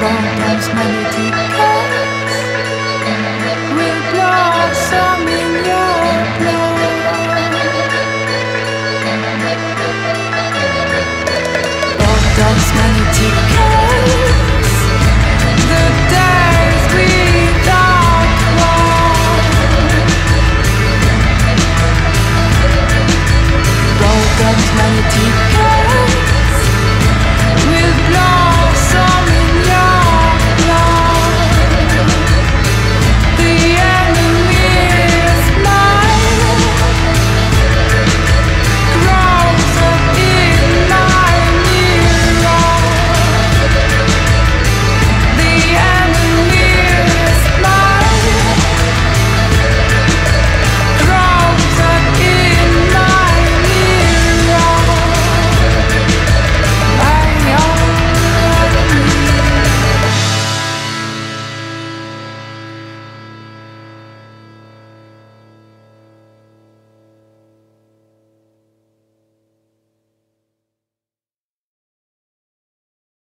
long my melody